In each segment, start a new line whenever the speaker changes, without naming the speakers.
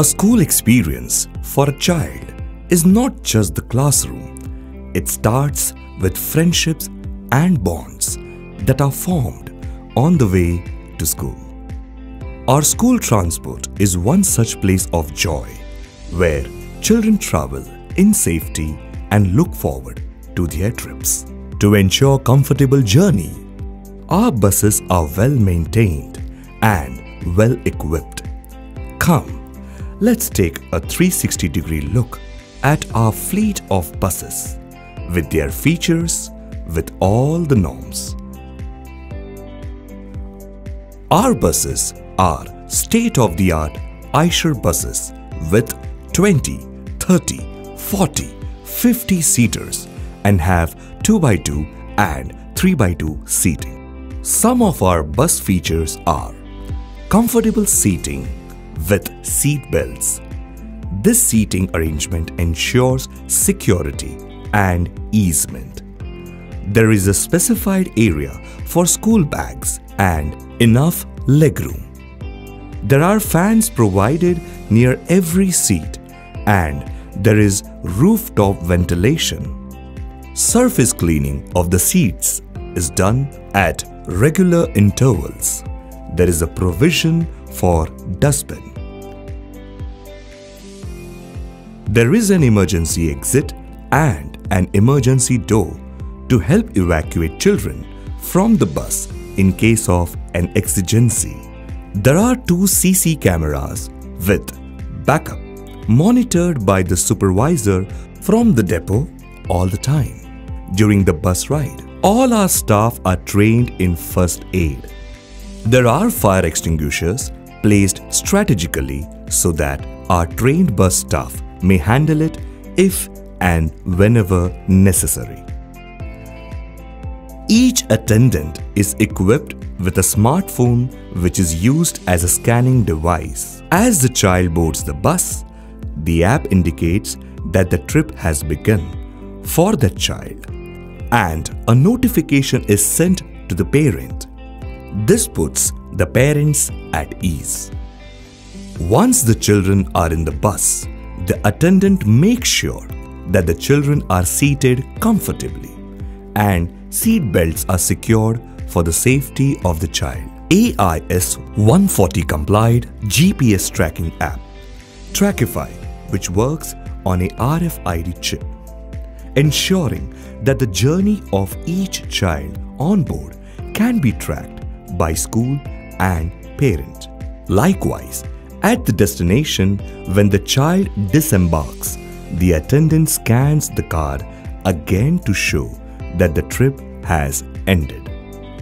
A school experience for a child is not just the classroom. It starts with friendships and bonds that are formed on the way to school. Our school transport is one such place of joy where children travel in safety and look forward to their trips. To ensure comfortable journey, our buses are well maintained and well equipped. Come, let's take a 360 degree look at our fleet of buses with their features with all the norms. Our buses are state-of-the-art Eicher buses with 20, 30, 40, 50 seaters and have 2x2 and 3x2 seating. Some of our bus features are comfortable seating with seat belts. This seating arrangement ensures security and easement. There is a specified area for school bags and enough legroom. There are fans provided near every seat and there is rooftop ventilation. Surface cleaning of the seats is done at regular intervals. There is a provision for dustbin. There is an emergency exit and an emergency door to help evacuate children from the bus in case of an exigency. There are two CC cameras with backup monitored by the supervisor from the depot all the time during the bus ride. All our staff are trained in first aid. There are fire extinguishers placed strategically so that our trained bus staff may handle it if and whenever necessary. Each attendant is equipped with a smartphone which is used as a scanning device. As the child boards the bus, the app indicates that the trip has begun for that child and a notification is sent to the parent. This puts the parents at ease. Once the children are in the bus, the attendant makes sure that the children are seated comfortably and seat belts are secured for the safety of the child. AIS 140 complied GPS tracking app, Trackify, which works on a RFID chip, ensuring that the journey of each child on board can be tracked by school and parent. Likewise, at the destination, when the child disembarks, the attendant scans the card again to show that the trip has ended.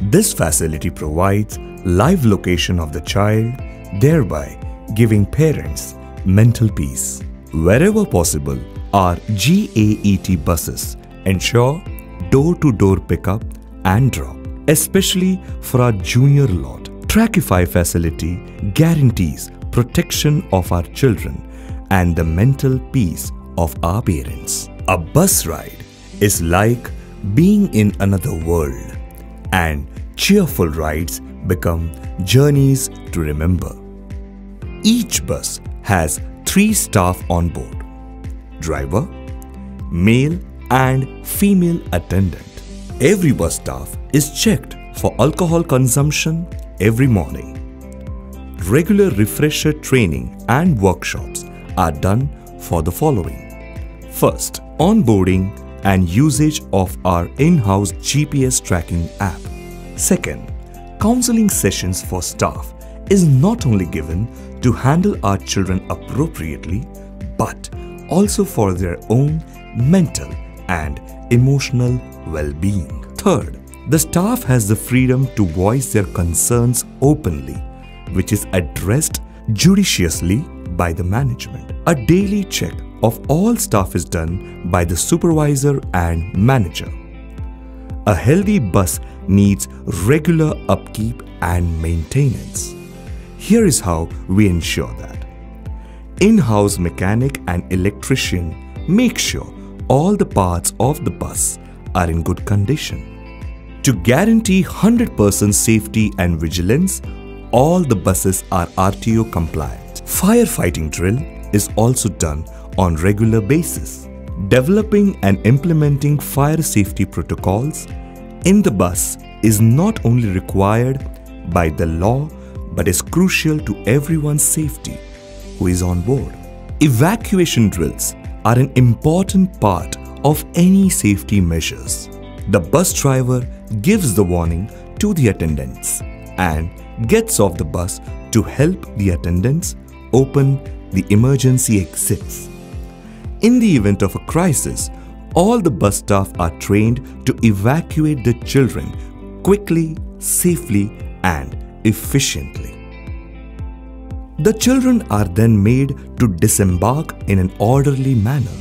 This facility provides live location of the child, thereby giving parents mental peace. Wherever possible, our GAET buses ensure door-to-door pickup and drop, especially for our junior lot. Trackify facility guarantees protection of our children and the mental peace of our parents. A bus ride is like being in another world and cheerful rides become journeys to remember. Each bus has three staff on board driver, male, and female attendant. Every bus staff is checked for alcohol consumption every morning. Regular refresher training and workshops are done for the following. First, onboarding and usage of our in-house GPS tracking app. Second, counseling sessions for staff is not only given to handle our children appropriately, but also for their own mental and emotional well-being. Third, the staff has the freedom to voice their concerns openly, which is addressed judiciously by the management. A daily check of all staff is done by the supervisor and manager. A healthy bus needs regular upkeep and maintenance. Here is how we ensure that. In-house mechanic and electrician make sure all the parts of the bus are in good condition. To guarantee 100% safety and vigilance, all the buses are RTO compliant. Firefighting drill is also done on regular basis. Developing and implementing fire safety protocols in the bus is not only required by the law but is crucial to everyone's safety who is on board. Evacuation drills are an important part of any safety measures. The bus driver gives the warning to the attendants and gets off the bus to help the attendants open the emergency exits. In the event of a crisis, all the bus staff are trained to evacuate the children quickly, safely, and efficiently. The children are then made to disembark in an orderly manner.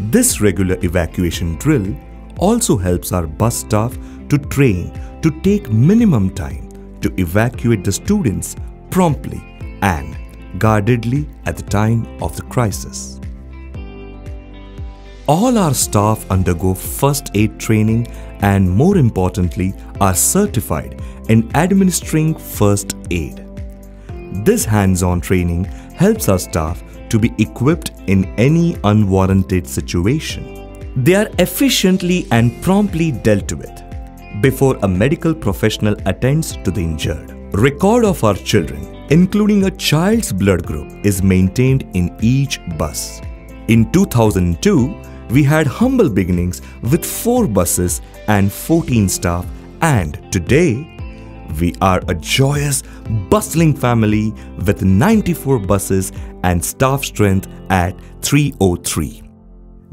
This regular evacuation drill also helps our bus staff to train to take minimum time to evacuate the students promptly and guardedly at the time of the crisis. All our staff undergo first aid training and more importantly are certified in administering first aid. This hands-on training helps our staff to be equipped in any unwarranted situation. They are efficiently and promptly dealt with before a medical professional attends to the injured. Record of our children including a child's blood group, is maintained in each bus. In 2002, we had humble beginnings with 4 buses and 14 staff and today, we are a joyous, bustling family with 94 buses and staff strength at 303.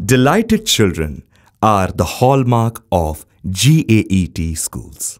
Delighted children are the hallmark of GAET schools.